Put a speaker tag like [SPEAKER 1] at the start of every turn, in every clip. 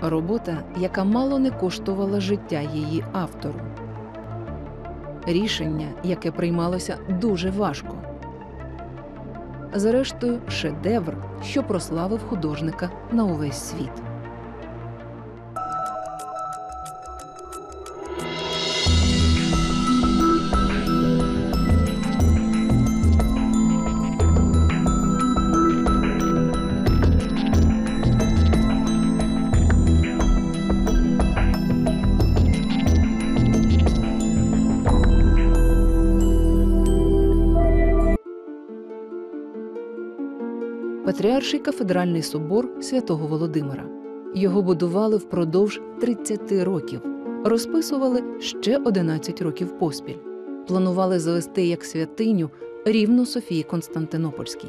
[SPEAKER 1] Робота, яка мало не коштувала життя її автору. Рішення, яке приймалося дуже важко. Зрештою, шедевр, що прославив художника на увесь світ. Патріарший кафедральний собор святого Володимира. Його будували впродовж 30 років, розписували ще 11 років поспіль. Планували завести як святиню рівно Софії Константинопольській,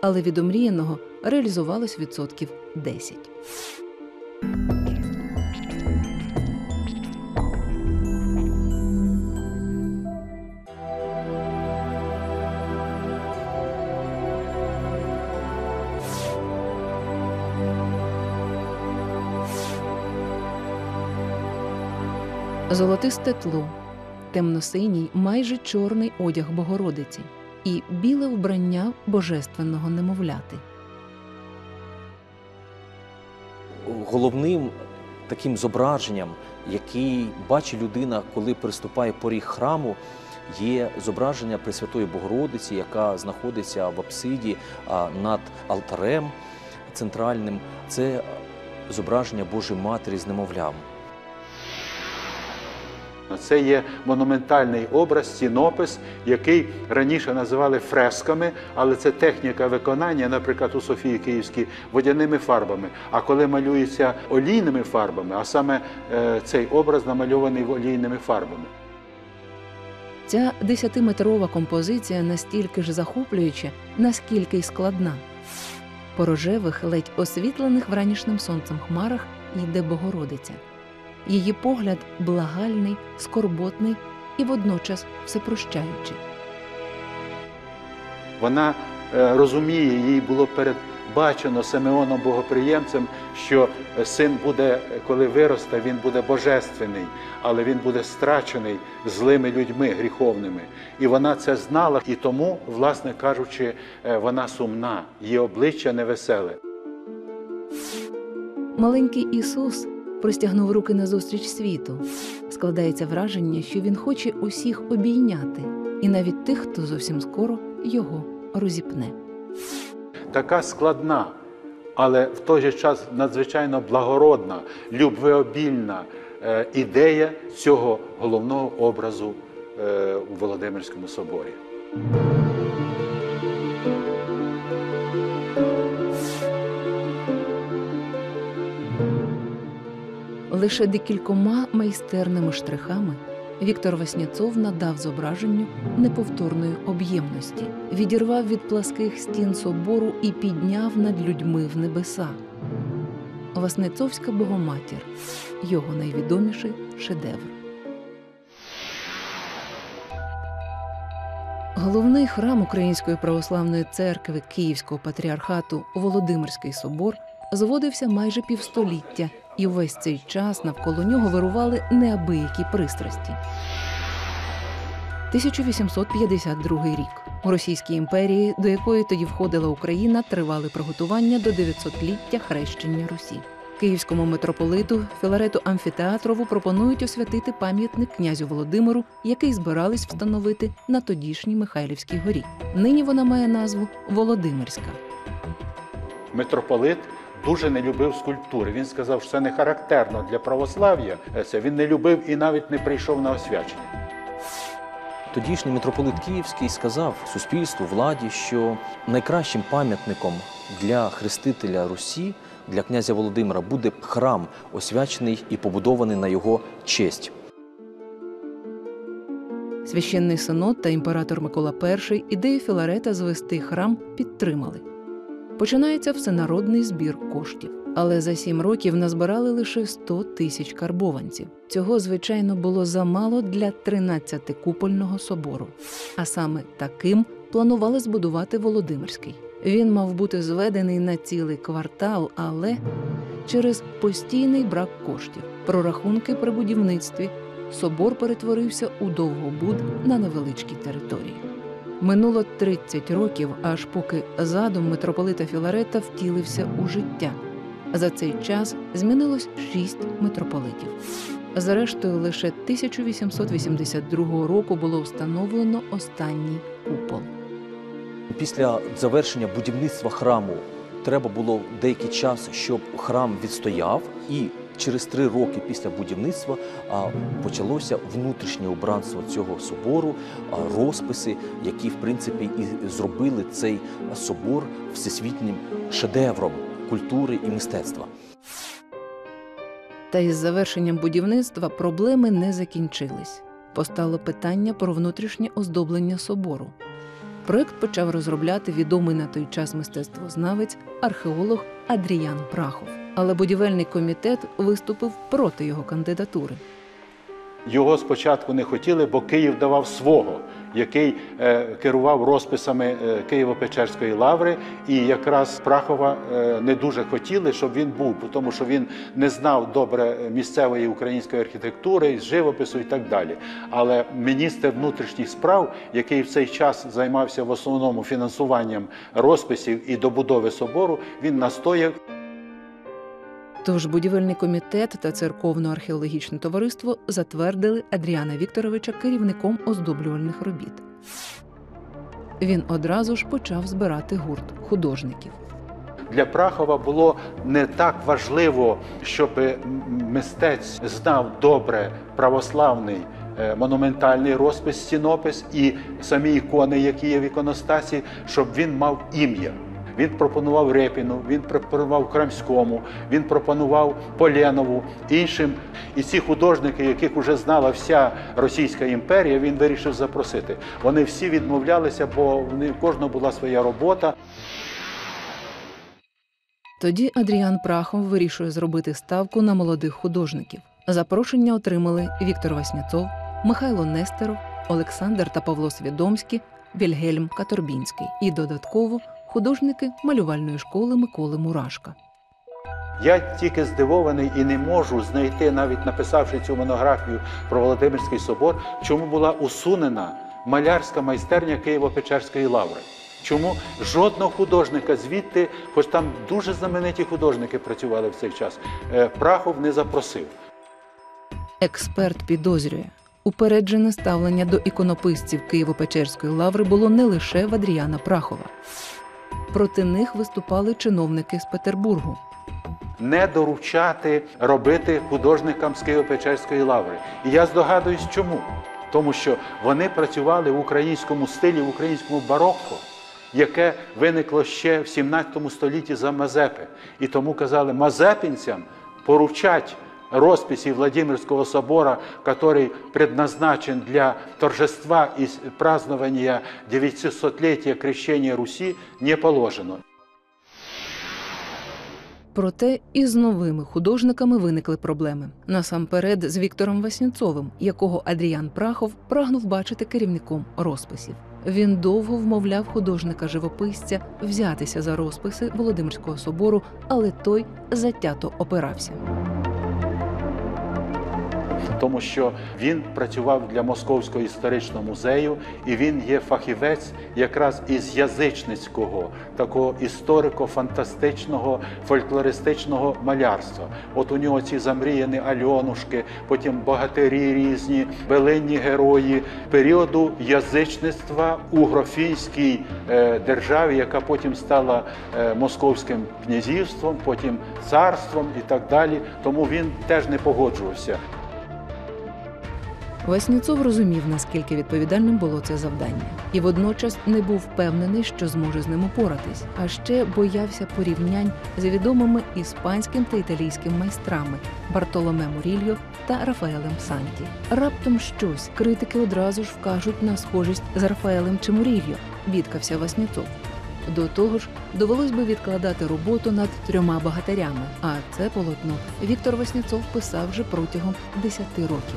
[SPEAKER 1] але від омріяного реалізувалось відсотків 10. Золотисте тло, темно-синій, майже чорний одяг Богородиці і біле вбрання божественного немовляти.
[SPEAKER 2] головним таким зображенням, який бачить людина, коли приступає поріг храму, є зображення Пресвятої Богородиці, яка знаходиться в апсиді над алтарем центральним. Це зображення Божої Матері з немовлям.
[SPEAKER 3] Це є монументальний образ, стінопис, який раніше називали фресками, але це техніка виконання, наприклад, у Софії Київській водяними фарбами. А коли малюється олійними фарбами, а саме е, цей образ намальований олійними фарбами.
[SPEAKER 1] Ця десятиметрова композиція настільки ж захоплююча, наскільки й складна. По рожевих, ледь освітлених вранішнім сонцем хмарах йде Богородиця. Її погляд благальний, скорботний і водночас всепрощаючий.
[SPEAKER 3] Вона е, розуміє, їй було передбачено Симеоном Богоприємцем, що е, син буде, коли виросте, він буде божественний, але він буде страчений злими людьми гріховними. І вона це знала, і тому, власне кажучи, е, вона сумна, її обличчя невеселе.
[SPEAKER 1] Маленький Ісус простягнув руки назустріч світу. Складається враження, що він хоче усіх обійняти, і навіть тих, хто зовсім скоро його розіпне.
[SPEAKER 3] така складна, але в той же час надзвичайно благородна, любвеобільна е, ідея цього головного образу е, у Володимирському соборі.
[SPEAKER 1] Лише декількома майстерними штрихами Віктор Васняцов надав зображенню неповторної об'ємності, відірвав від пласких стін собору і підняв над людьми в небеса. Васнецовська Богоматір його найвідоміший шедевр. Головний храм Української православної церкви Київського патріархату Володимирський собор зводився майже півстоліття, і увесь цей час навколо нього вирували неабиякі пристрасті. 1852 рік у Російській імперії, до якої тоді входила Україна, тривали приготування до 900-ліття хрещення Русі. Київському митрополиту Філарету Амфітеатрову пропонують освятити пам'ятник князю Володимиру, який збирались встановити на тодішній Михайлівській горі. Нині вона має назву Володимирська.
[SPEAKER 3] Митрополит дуже не любив скульптури. Він сказав, що це не характерно для православ'я. Е, Це він не любив і навіть не прийшов на освячення.
[SPEAKER 2] Тодішній митрополит Київський сказав суспільству, владі, що найкращим пам'ятником для хрестителя Русі, для князя Володимира, буде храм, освячений і побудований на його честь.
[SPEAKER 1] Священний синод та імператор Микола І ідею Філарета звести храм підтримали. Починається всенародний збір коштів. Але за сім років назбирали лише 100 тисяч карбованців. Цього, звичайно, було замало для 13-купольного собору. А саме таким планували збудувати Володимирський. Він мав бути зведений на цілий квартал, але через постійний брак коштів, прорахунки при будівництві, собор перетворився у довгобуд на невеличкій території. Минуло 30 років, аж поки задум митрополита Філарета втілився у життя. За цей час змінилось шість митрополитів. Зрештою, лише 1882 року було встановлено останній купол.
[SPEAKER 2] Після завершення будівництва храму треба було деякий час, щоб храм відстояв, і через три роки після будівництва почалося внутрішнє убранство цього собору, розписи, які в принципі і зробили цей собор всесвітнім шедевром культури і мистецтва.
[SPEAKER 1] Та із завершенням будівництва проблеми не закінчились. Постало питання про внутрішнє оздоблення собору. Проект почав розробляти відомий на той час мистецтвознавець, археолог Адріян Прахов. Але будівельний комітет виступив проти його кандидатури.
[SPEAKER 3] Його спочатку не хотіли, бо Київ давав свого, який е, керував розписами е, Києво-Печерської лаври, і якраз Прахова е, не дуже хотіли, щоб він був, тому що він не знав добре місцевої української архітектури, живопису і так далі. Але міністр внутрішніх справ, який в цей час займався в основному фінансуванням розписів і добудови собору, він настояв
[SPEAKER 1] Тож будівельний комітет та церковно-археологічне товариство затвердили Адріана Вікторовича керівником оздоблювальних робіт. Він одразу ж почав збирати гурт художників.
[SPEAKER 3] Для Прахова було не так важливо, щоб мистець знав добре православний е, монументальний розпис, стінопис і самі ікони, які є в іконостасі, щоб він мав ім'я. Він пропонував Репіну, він пропонував Крамському, він пропонував Поленову, іншим. І ці художники, яких вже знала вся Російська імперія, він вирішив запросити. Вони всі відмовлялися, бо в кожного була своя робота.
[SPEAKER 1] Тоді Адріан Прахов вирішує зробити ставку на молодих художників. Запрошення отримали Віктор Васняцов, Михайло Нестеров, Олександр та Павло Свідомські, Вільгельм Каторбінський і додатково художники малювальної школи Миколи Мурашка.
[SPEAKER 3] Я тільки здивований і не можу знайти, навіть написавши цю монографію про Володимирський собор, чому була усунена малярська майстерня Києво-Печерської лаври. Чому жодного художника звідти, хоч там дуже знамениті художники працювали в цей час, е, Прахов не запросив.
[SPEAKER 1] Експерт підозрює, упереджене ставлення до іконописців Києво-Печерської лаври було не лише в Адріана Прахова. Проти них виступали чиновники з Петербургу.
[SPEAKER 3] Не доручати робити художникам з Києво-Печерської лаври. І я здогадуюсь, чому. Тому що вони працювали в українському стилі, в українському барокко, яке виникло ще в 17 столітті за Мазепи. І тому казали, мазепінцям поручать росписи Владимирского собора, который предназначен для торжества и празднования 900-летия крещения Руси, не положено.
[SPEAKER 1] Проте і з новими художниками виникли проблеми. Насамперед з Віктором Васнєцовим, якого Адріян Прахов прагнув бачити керівником розписів. Він довго вмовляв художника-живописця взятися за розписи Володимирського собору, але той затято опирався
[SPEAKER 3] тому що він працював для Московського історичного музею, і він є фахівець якраз із язичницького, такого історико-фантастичного, фольклористичного малярства. От у нього ці замріяні альонушки, потім богатирі різні, белинні герої періоду язичництва у грофійській е, державі, яка потім стала е, московським князівством, потім царством і так далі. Тому він теж не погоджувався.
[SPEAKER 1] Васніцов розумів, наскільки відповідальним було це завдання, і водночас не був впевнений, що зможе з ним упоратись, а ще боявся порівнянь з відомими іспанським та італійським майстрами Бартоломе Мурільо та Рафаелем Санті. Раптом щось критики одразу ж вкажуть на схожість з Рафаелем чи Мурільо, бідкався Васніцов. До того ж, довелось би відкладати роботу над трьома багатарями. А це полотно Віктор Васніцов писав вже протягом 10 років.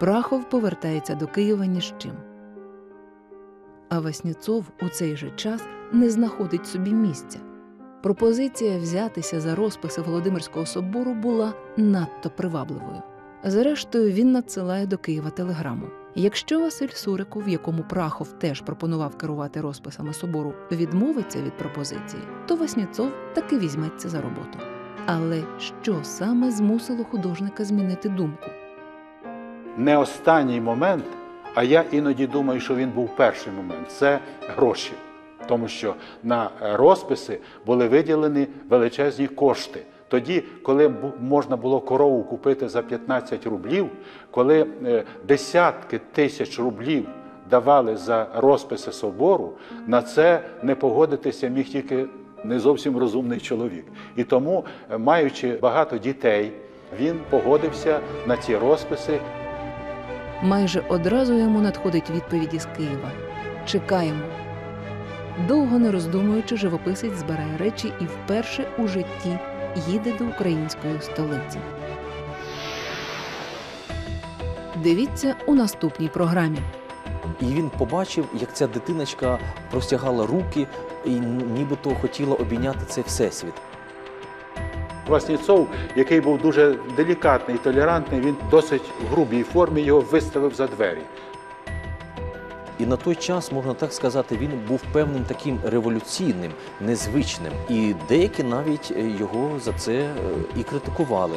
[SPEAKER 1] Прахов повертається до Києва ні з чим. А Васнєцов у цей же час не знаходить собі місця. Пропозиція взятися за розписи Володимирського собору була надто привабливою. Зрештою, він надсилає до Києва телеграму. Якщо Василь Суриков, якому Прахов теж пропонував керувати розписами собору, відмовиться від пропозиції, то Васніцов таки візьметься за роботу. Але що саме змусило художника змінити думку?
[SPEAKER 3] Не останній момент, а я іноді думаю, що він був перший момент це гроші. Тому що на розписи були виділені величезні кошти. Тоді, коли можна було корову купити за 15 рублів, коли е, десятки тисяч рублів давали за розписи собору, на це не погодитися міг тільки не зовсім розумний чоловік. І тому, е, маючи багато дітей, він погодився на ці розписи
[SPEAKER 1] Майже одразу йому надходить відповідь із Києва. Чекаємо. Довго не роздумуючи, живописець збирає речі і вперше у житті їде до української столиці. Дивіться у наступній програмі.
[SPEAKER 2] І він побачив, як ця дитиночка простягала руки і нібито хотіла обійняти цей всесвіт.
[SPEAKER 3] Васніцов, який був дуже делікатний, толерантний, він досить в грубій формі його виставив за двері.
[SPEAKER 2] І на той час, можна так сказати, він був певним таким революційним, незвичним. І деякі навіть е, його за це е, і критикували.